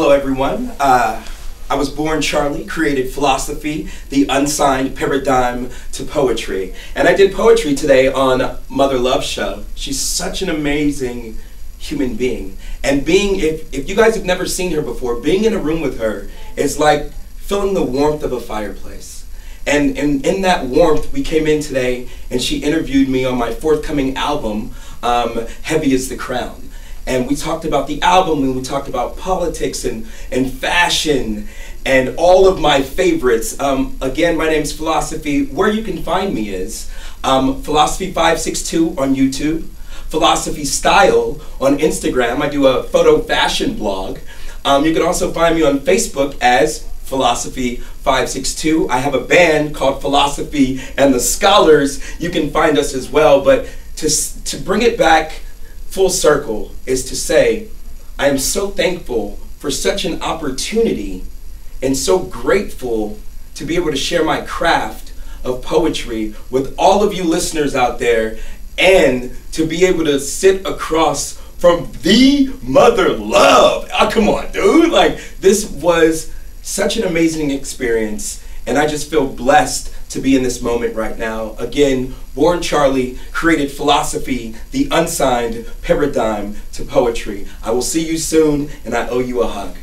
Hello, everyone. Uh, I was born Charlie, created philosophy, the unsigned paradigm to poetry. And I did poetry today on Mother Love Show. She's such an amazing human being. And being, if, if you guys have never seen her before, being in a room with her is like feeling the warmth of a fireplace. And, and in that warmth, we came in today and she interviewed me on my forthcoming album, um, Heavy is the Crown and we talked about the album and we talked about politics and, and fashion and all of my favorites. Um, again, my name is Philosophy. Where you can find me is um, Philosophy562 on YouTube, Philosophy Style on Instagram. I do a photo fashion blog. Um, you can also find me on Facebook as Philosophy 562. I have a band called Philosophy and the Scholars. You can find us as well. But to, to bring it back full circle is to say, I am so thankful for such an opportunity and so grateful to be able to share my craft of poetry with all of you listeners out there and to be able to sit across from the mother love. Oh, come on, dude. Like, this was such an amazing experience, and I just feel blessed to be in this moment right now. Again, Born Charlie created philosophy, the unsigned paradigm to poetry. I will see you soon, and I owe you a hug.